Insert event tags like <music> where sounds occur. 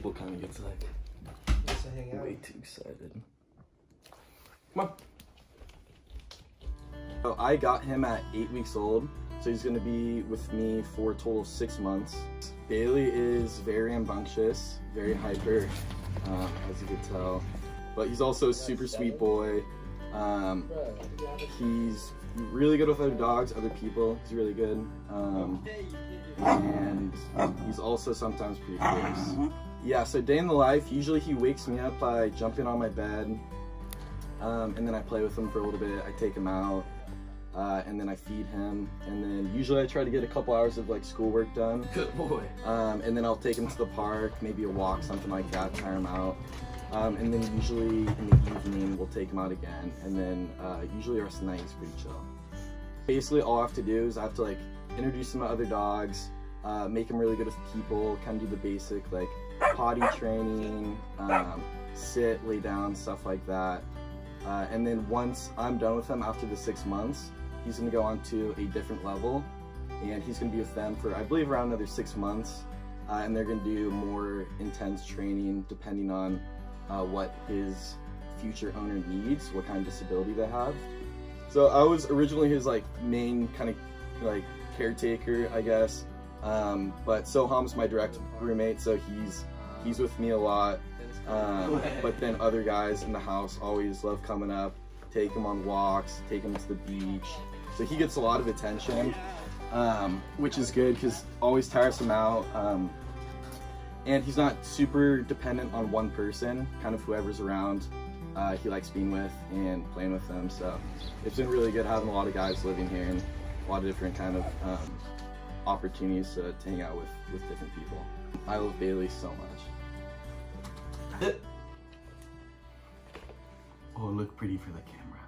people kind of gets like Just to hang out. way too excited. Come on. So I got him at eight weeks old, so he's gonna be with me for a total of six months. Bailey is very rambunctious, very hyper, um, as you could tell, but he's also a super sweet boy. Um, he's really good with other dogs, other people. He's really good, um, and he's also sometimes pretty fierce. Yeah, so day in the life, usually he wakes me up by jumping on my bed, um, and then I play with him for a little bit. I take him out, uh, and then I feed him, and then usually I try to get a couple hours of like schoolwork done. Good boy. Um, and then I'll take him to the park, maybe a walk, something like that, tire him out. Um, and then usually in the evening, we'll take him out again. And then uh, usually the rest of the night he's pretty chill. Basically, all I have to do is I have to like introduce him to other dogs, uh, make him really good with people, kind of do the basic like potty training, um, sit, lay down, stuff like that. Uh, and then once I'm done with him after the six months, he's gonna go on to a different level and he's gonna be with them for I believe around another six months, uh, and they're gonna do more intense training depending on uh, what his future owner needs, what kind of disability they have. So I was originally his like main kind of like caretaker, I guess, um, but Soham's my direct roommate, so he's he's with me a lot. Um, but then other guys in the house always love coming up, take him on walks, take him to the beach. So he gets a lot of attention um, which is good because always tires him out. Um, and he's not super dependent on one person, kind of whoever's around. Uh, he likes being with and playing with them. So it's been really good having a lot of guys living here and a lot of different kind of um, opportunities to, to hang out with, with different people. I love Bailey so much. <laughs> oh, look pretty for the camera.